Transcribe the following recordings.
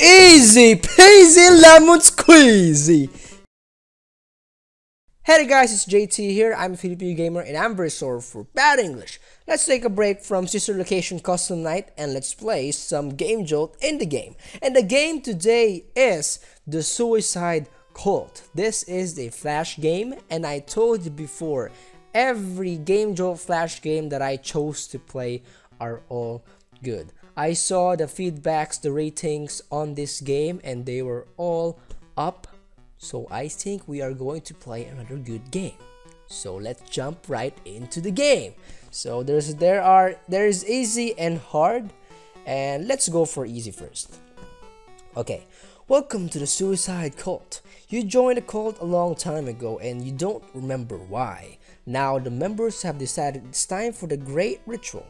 Easy peasy lemon squeezy. Hey guys, it's Jaytee here. I'm a Filipino gamer and I'm very sorry for bad English. Let's take a break from Sister Location Custom Night and let's play some Game Jolt in the game. And the game today is the Suicide Cult. This is a flash game and I told you before, every Game Jolt flash game that I chose to play are all good. I saw the feedbacks, the ratings on this game, and they were all up. So I think we are going to play another good game. So let's jump right into the game. So there's there are there's easy and hard, and let's go for easy first. Okay, welcome to the Suicide Cult. You joined the cult a long time ago and you don't remember why. Now the members have decided it's time for the great ritual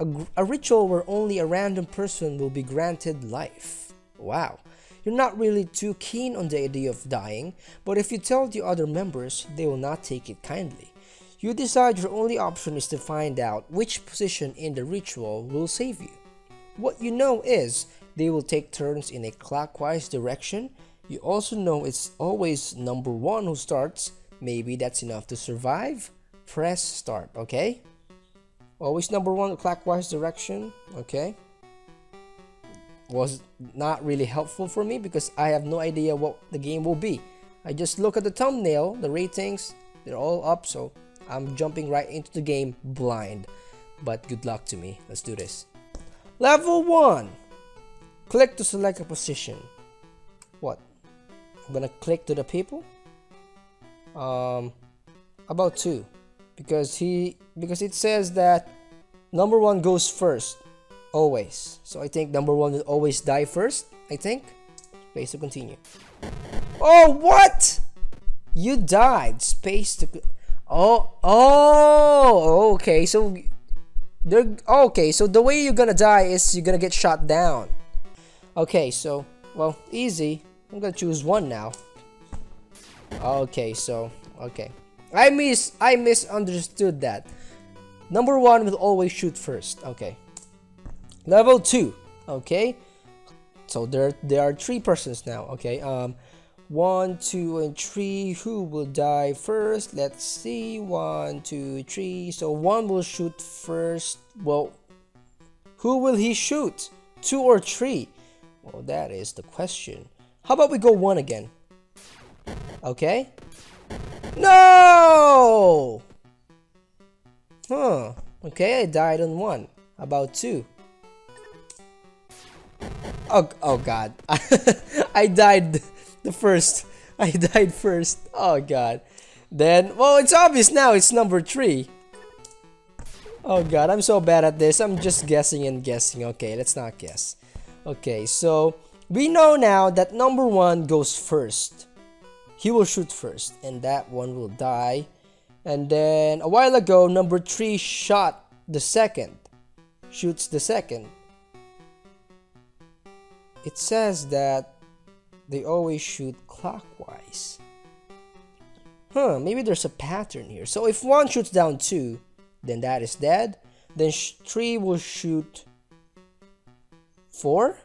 a, a ritual where only a random person will be granted life. Wow. You're not really too keen on the idea of dying, but if you tell the other members, they will not take it kindly. You decide your only option is to find out which position in the ritual will save you. What you know is they will take turns in a clockwise direction. You also know it's always number one who starts. Maybe that's enough to survive. Press start, okay? Always number one clockwise direction? Okay. Was not really helpful for me because I have no idea what the game will be. I just look at the thumbnail the ratings they're all up so I'm jumping right into the game blind. But good luck to me. Let's do this. Level 1 click to select a position. What? I'm gonna click to the people? Um about 2 because he because it says that number one goes first always. So i think number one will always die first i think. Space to continue. Oh what? You died. Space to oh oh okay. So they're okay. So the way you're gonna die is you're gonna get shot down. Okay so well easy. I'm gonna choose one now. Okay so okay I miss I misunderstood that. Number one will always shoot first. Okay. Level two. Okay. So there there are three persons now. Okay. Um, one, two, and three. Who will die first? Let's see. One, two, three. So one will shoot first. Well, who will he shoot? Two or three? Well, that is the question. How about we go one again? Okay. No! Huh. Okay, I died on one. About two. Oh, oh god. I died the first. I died first. Oh god. Then, well, it's obvious now. It's number three. Oh god, I'm so bad at this. I'm just guessing and guessing. Okay, let's not guess. Okay, so we know now that number one goes first he will shoot first and that one will die. And then a while ago number three shot the second shoots the second. It says that they always shoot clockwise. Huh maybe there's a pattern here. So if one shoots down two then that is dead. Then three will shoot four.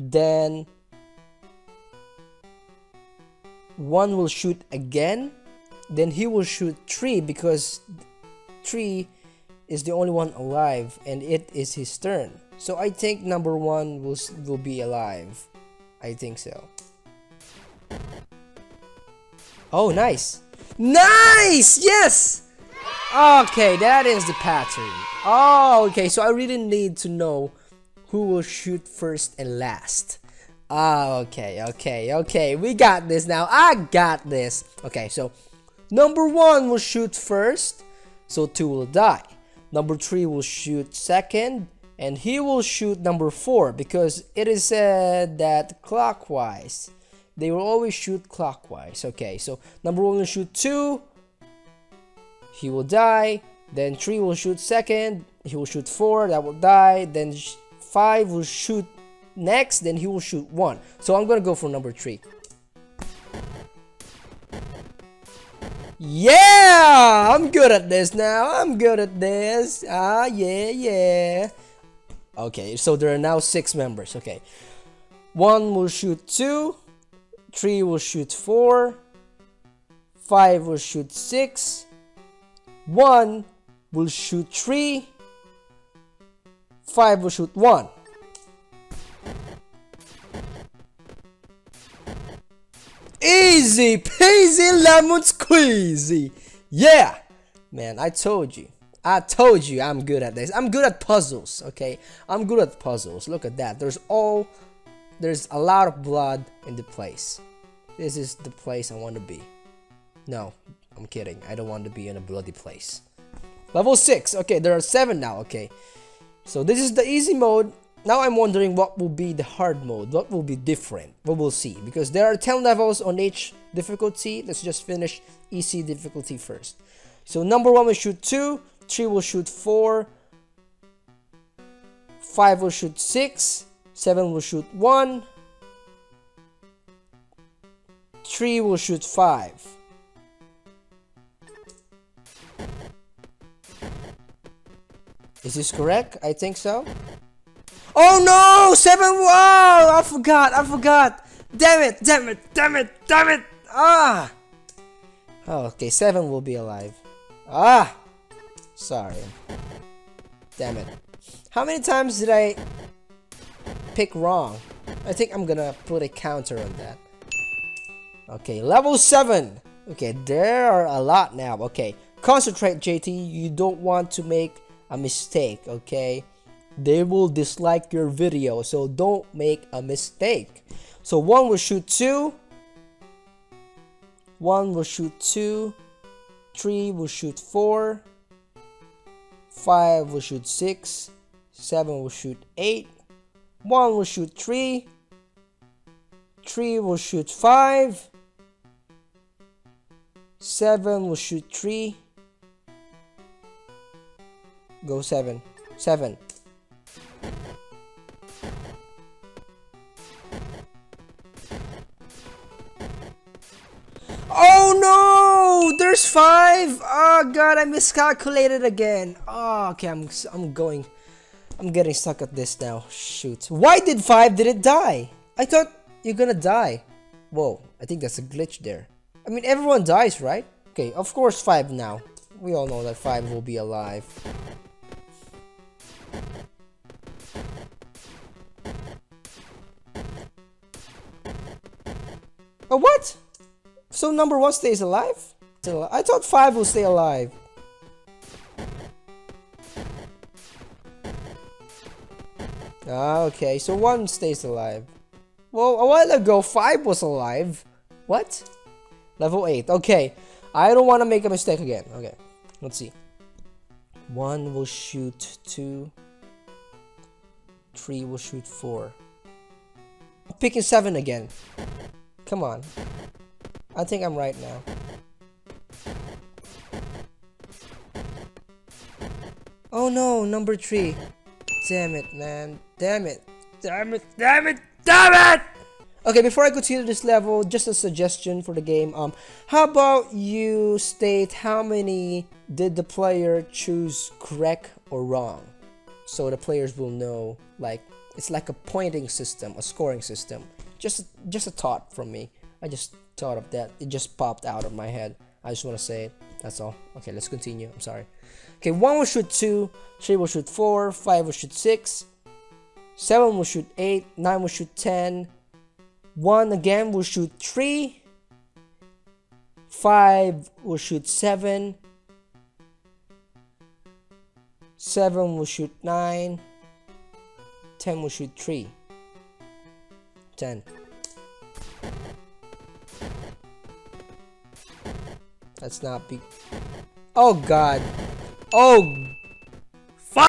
Then one will shoot again then he will shoot three because three is the only one alive and it is his turn. So i think number one will will be alive. I think so. Oh nice. Nice! Yes! Okay that is the pattern. Oh okay so i really need to know who will shoot first and last Ah, okay, okay, okay. We got this now. I got this. Okay, so number one will shoot first, so two will die. Number three will shoot second, and he will shoot number four because it is said that clockwise. They will always shoot clockwise. Okay, so number one will shoot two, he will die. Then three will shoot second, he will shoot four, that will die. Then five will shoot next, then he will shoot one. So I'm gonna go for number three. Yeah! I'm good at this now. I'm good at this. Ah, yeah, yeah. Okay, so there are now six members. Okay. One will shoot two, three will shoot four, five will shoot six, one will shoot three, five will shoot one. Easy peasy lemon squeezy. Yeah, man, I told you. I told you I'm good at this. I'm good at puzzles, okay? I'm good at puzzles. Look at that. There's all there's a lot of blood in the place. This is the place I want to be. No, I'm kidding. I don't want to be in a bloody place. Level 6. Okay, there are 7 now. Okay. So this is the easy mode. Now I'm wondering what will be the hard mode. What will be different? We will see. Because there are 10 levels on each difficulty. Let's just finish easy difficulty first. So number 1 will shoot 2. 3 will shoot 4. 5 will shoot 6. 7 will shoot 1. 3 will shoot 5. Is this correct? I think so. Oh no! 7 Wow! I forgot! I forgot! Damn it! Damn it! Damn it! Damn it! Ah! Oh, okay, 7 will be alive. Ah! Sorry. Damn it. How many times did I pick wrong? I think I'm gonna put a counter on that. Okay, level 7. Okay, there are a lot now. Okay, concentrate, Jaytee. You don't want to make a mistake, okay? They will dislike your video, so don't make a mistake. So one will shoot two. One will shoot two. Three will shoot four. Five will shoot six. Seven will shoot eight. One will shoot three. Three will shoot five. Seven will shoot three. Go seven. Seven. Oh god, I miscalculated again. Oh, okay, I'm I'm going. I'm getting stuck at this now. Shoot. Why did five didn't die? I thought you're gonna die. Whoa, I think that's a glitch there. I mean, everyone dies, right? Okay, of course five now. We all know that five will be alive. Oh, what? So number one stays alive? I thought five will stay alive. Ah, okay, so one stays alive. Well, a while ago, five was alive. What? Level 8. Okay, I don't want to make a mistake again. Okay, let's see. One will shoot two. Three will shoot four. I'm picking seven again. Come on. I think I'm right now. Oh no, number three. Damn it, man. Damn it. Damn it. Damn it. Damn it! Okay, before I continue this level, just a suggestion for the game. Um, how about you state how many did the player choose correct or wrong? So the players will know, like, it's like a pointing system, a scoring system. Just, just a thought from me. I just thought of that. It just popped out of my head. I just want to say it. That's all. Okay, let's continue. I'm sorry. Okay, 1 will shoot 2, 3 will shoot 4, 5 will shoot 6, 7 will shoot 8, 9 will shoot 10, 1 again will shoot 3, 5 will shoot 7, 7 will shoot 9, 10 will shoot 3, 10. That's not big. Oh god. Oh. Fuck.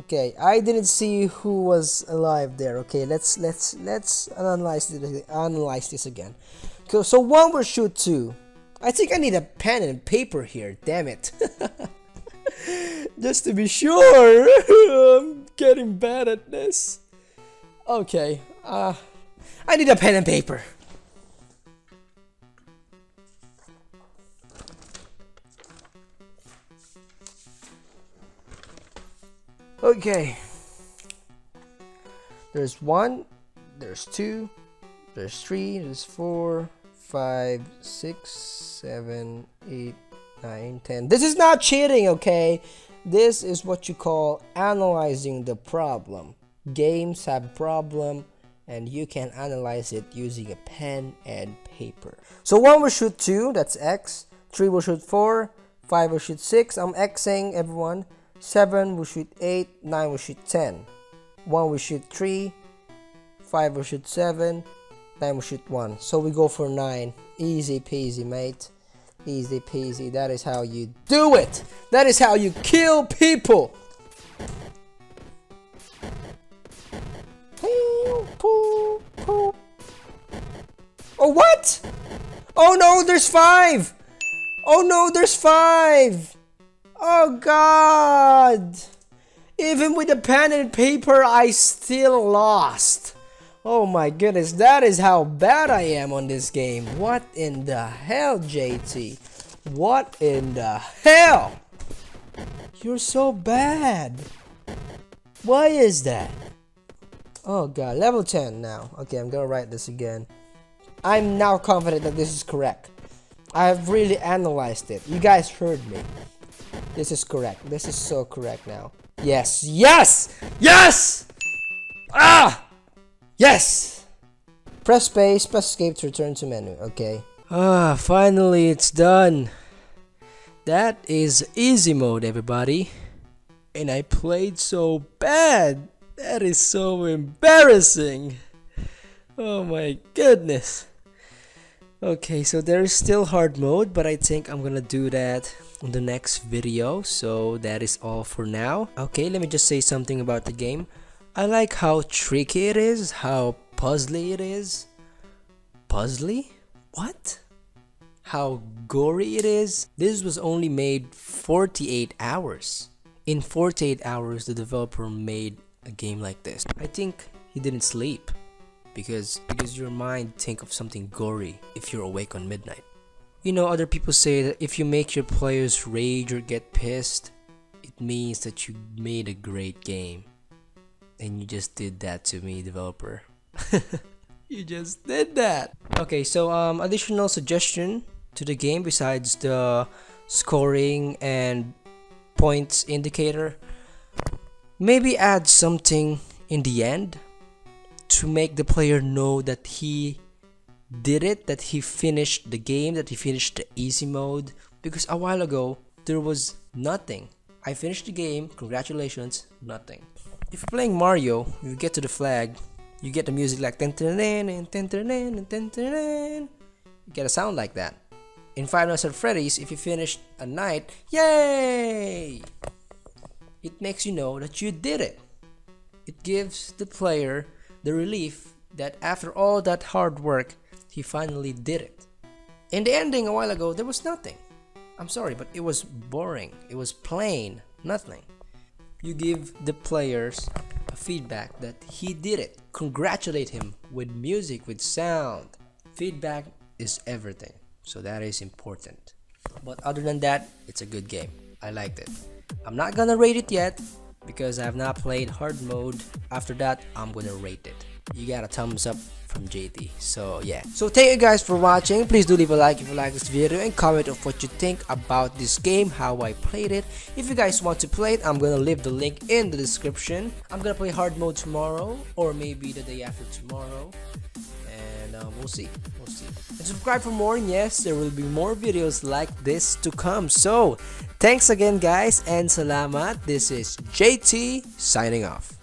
Okay, I didn't see who was alive there. Okay, let's let's let's analyze this analyze this again. Okay, so one will shoot two. I think I need a pen and paper here. Damn it. Just to be sure. I'm getting bad at this. Okay. Uh I need a pen and paper. Okay. There's one, there's two, there's three, there's four, five, six, seven, eight, nine, ten. This is not cheating, okay? This is what you call analyzing the problem. Games have problem and you can analyze it using a pen and paper. So 1 will shoot 2, that's X. 3 will shoot 4. 5 will shoot 6, I'm Xing everyone. 7 will shoot 8. 9 will shoot 10. 1 will shoot 3. 5 will shoot 7. 9 will shoot 1. So we go for 9. Easy peasy, mate. Easy peasy. That is how you do it. That is how you kill people. Oh, what? Oh no, there's five! Oh no, there's five! Oh god! Even with the pen and paper, I still lost. Oh my goodness, that is how bad I am on this game. What in the hell, Jaytee? What in the hell? You're so bad. Why is that? Oh god, level 10 now. Okay, I'm gonna write this again. I'm now confident that this is correct. I have really analyzed it. You guys heard me. This is correct. This is so correct now. Yes, yes, yes! Ah! Yes! Press space, press escape to return to menu. Okay. Ah, finally it's done. That is easy mode, everybody. And I played so bad. That is so embarrassing. Oh my goodness. Okay, so there is still hard mode, but I think I'm gonna do that the next video. So that is all for now. Okay, let me just say something about the game. I like how tricky it is, how puzzly it is. Puzzly? What? How gory it is. This was only made 48 hours. In 48 hours, the developer made a game like this. I think he didn't sleep because because your mind think of something gory if you're awake on midnight. You know, other people say that if you make your players rage or get pissed, it means that you made a great game. And you just did that to me, developer. you just did that. Okay, so um additional suggestion to the game besides the scoring and points indicator maybe add something in the end to make the player know that he did it that he finished the game that he finished the easy mode because a while ago there was nothing. I finished the game congratulations nothing. If you're playing mario you get to the flag you get the music like ten and ten and ten you get a sound like that. In Five Nights at Freddy's if you finish a night yay! It makes you know that you did it. It gives the player the relief that after all that hard work, he finally did it. In the ending a while ago, there was nothing. I'm sorry, but it was boring. It was plain, nothing. You give the players a feedback that he did it. Congratulate him with music, with sound. Feedback is everything, so that is important. But other than that, it's a good game. I liked it. I'm not gonna rate it yet because I have not played hard mode. After that, I'm gonna rate it. You got a thumbs up from Jaytee. So yeah. So thank you guys for watching. Please do leave a like if you like this video and comment of what you think about this game, how I played it. If you guys want to play it, I'm gonna leave the link in the description. I'm gonna play hard mode tomorrow or maybe the day after tomorrow. And uh, we'll see. We'll see. And subscribe for more. And yes, there will be more videos like this to come. So Thanks again guys and salamat. This is Jaytee signing off.